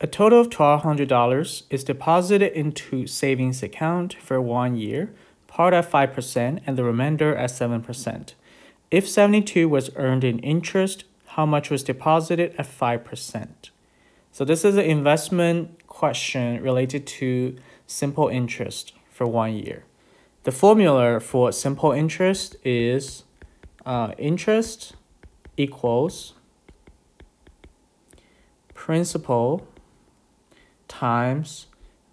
A total of $1,200 is deposited into savings account for one year, part at 5% and the remainder at 7%. If 72 was earned in interest, how much was deposited at 5%? So this is an investment question related to simple interest for one year. The formula for simple interest is uh, interest equals principal times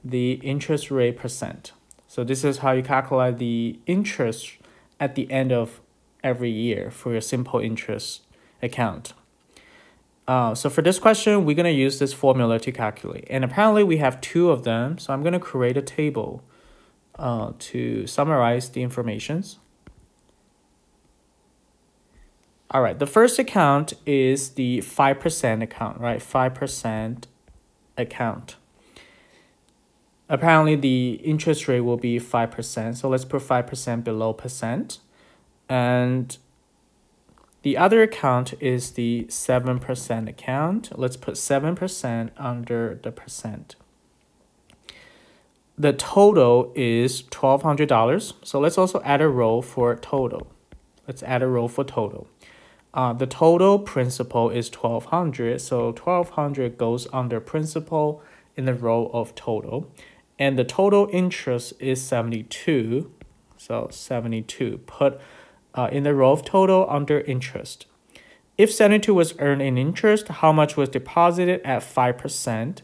the interest rate percent. So this is how you calculate the interest at the end of every year for your simple interest account. Uh, so for this question, we're going to use this formula to calculate. And apparently we have two of them. So I'm going to create a table uh, to summarize the informations. All right, the first account is the 5% account, right? 5% account. Apparently the interest rate will be 5%. So let's put 5% below percent. And the other account is the 7% account. Let's put 7% under the percent. The total is $1,200. So let's also add a row for total. Let's add a row for total. Uh, the total principal is 1200 so 1200 goes under principal in the row of total and the total interest is 72 so 72 put uh, in the row of total under interest. If 72 was earned in interest, how much was deposited at 5%?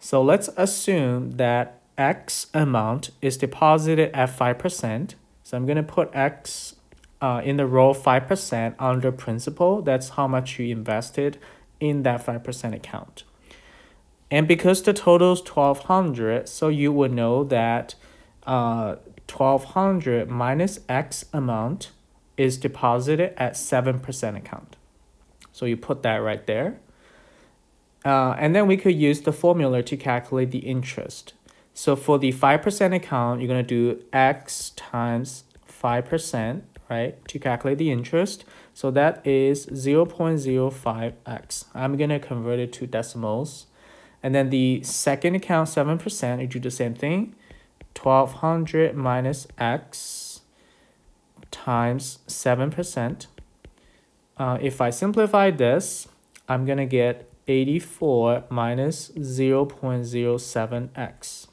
So let's assume that X amount is deposited at 5%. So I'm going to put X uh, in the row 5% under principal. That's how much you invested in that 5% account. And because the total is 1200, so you would know that uh, 1200 minus X amount is deposited at 7% account. So you put that right there. Uh, and then we could use the formula to calculate the interest. So for the 5% account, you're going to do x times 5%, right, to calculate the interest. So that is 0 0.05x. I'm going to convert it to decimals. And then the second account, 7%, you do the same thing. 1200 minus x times 7%. Uh, if I simplify this, I'm going to get 84 minus 0 0.07x.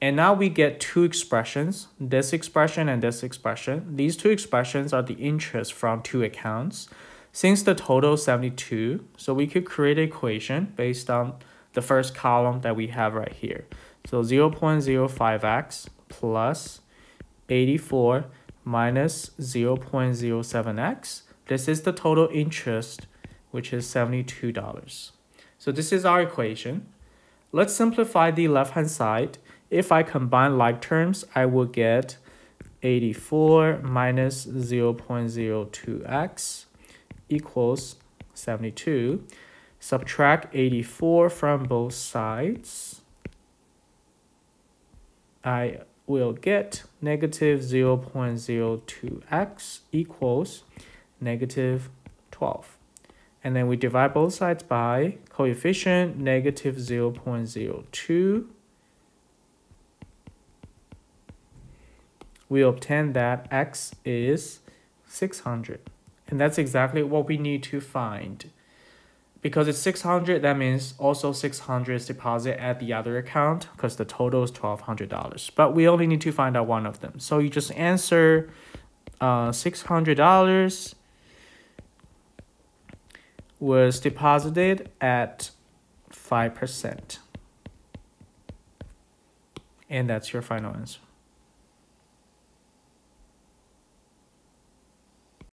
And now we get two expressions, this expression and this expression. These two expressions are the interest from two accounts. Since the total is 72, so we could create an equation based on the first column that we have right here. So 0 0.05x plus 84 minus 0 0.07x. This is the total interest, which is $72. So this is our equation. Let's simplify the left-hand side. If I combine like terms, I will get 84 minus 0 0.02x equals 72. Subtract 84 from both sides. I will get negative 0 0.02x equals negative 12. And then we divide both sides by coefficient negative 0 0.02. We obtain that x is 600. And that's exactly what we need to find. Because it's 600 that means also 600 is deposit at the other account because the total is $1200 but we only need to find out one of them. So you just answer uh, $600 was deposited at 5% and that's your final answer